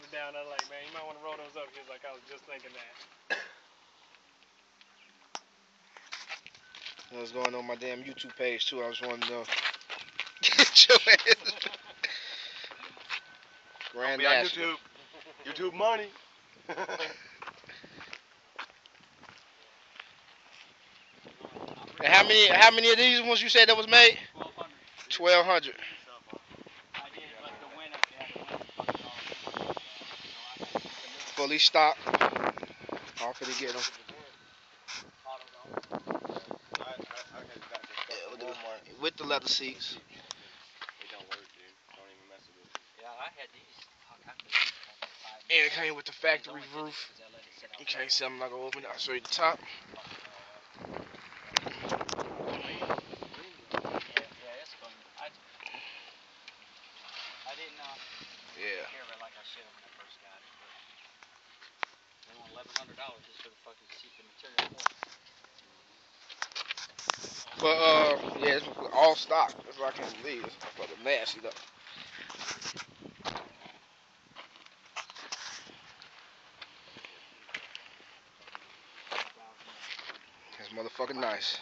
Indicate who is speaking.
Speaker 1: was down. I was like, man, you might want to roll those up. He was like, I was just thinking that.
Speaker 2: What's going on my damn YouTube page too? I was wanted to know. Get your ass. Grand
Speaker 3: Be on YouTube. YouTube money.
Speaker 2: And how many? How many of these ones you said that was made?
Speaker 1: 1200.
Speaker 2: Twelve hundred.
Speaker 1: I did like the winner. Yeah, the winner.
Speaker 2: Fully stocked. All for to get them. with, the, leather seats. And it came with the factory roof. You can't see I'm not gonna open it. I'll show you the top.
Speaker 4: Yeah, just for the fucking material.
Speaker 2: But uh, yeah, it's all stock. That's what I can't believe. It's fucking nasty though. It's motherfucking nice.